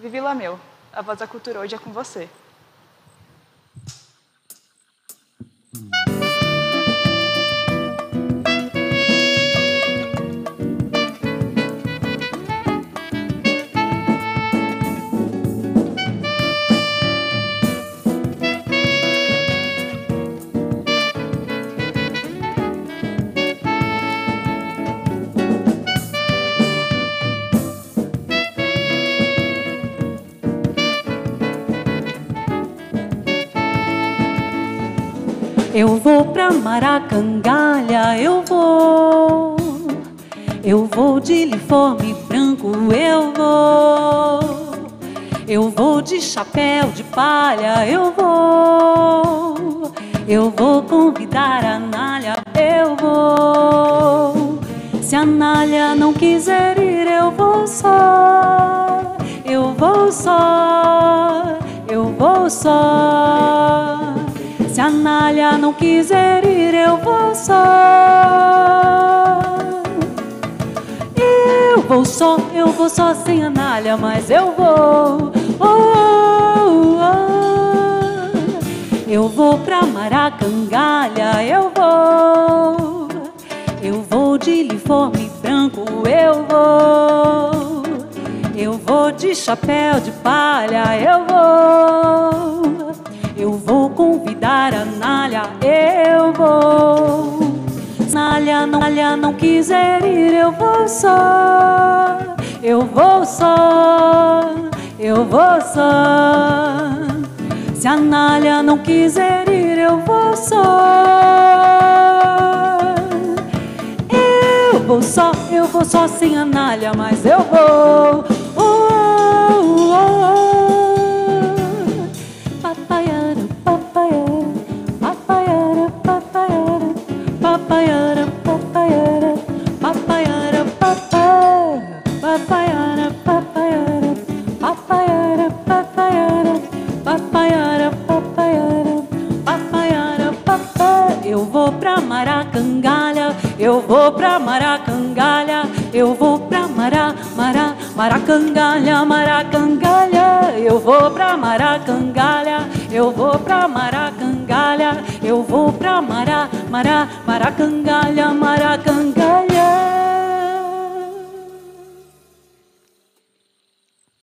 Vivi Lameu, a voz da cultura hoje é com você. Eu vou pra Maracangalha, eu vou. Eu vou de uniforme branco, eu vou. Eu vou de chapéu de palha, eu vou. Eu vou convidar a Nália, eu vou. Se a Nália não quiser ir, eu vou só. Eu vou só, eu vou só. Se a não quiser ir, eu vou só. Eu vou só, eu vou só sem a mas eu vou. Oh, oh. Eu vou pra Maracangalha, eu vou. Eu vou de uniforme branco, eu vou. Eu vou de chapéu de palha, eu vou. Nália não, Nália não quiser ir, eu vou só. Eu vou só, eu vou só. Se a Nália não quiser ir, eu vou só. Eu vou só, eu vou só sem a Nália, mas eu vou. Oh, oh, oh. Eu vou pra Maracangalha, eu vou pra Mará, Mará, Maracangalha, Maracangalha, eu vou pra Maracangalha, eu vou pra Maracangalha, eu vou pra Mará, Mará, Maracangalha, Maracangalha.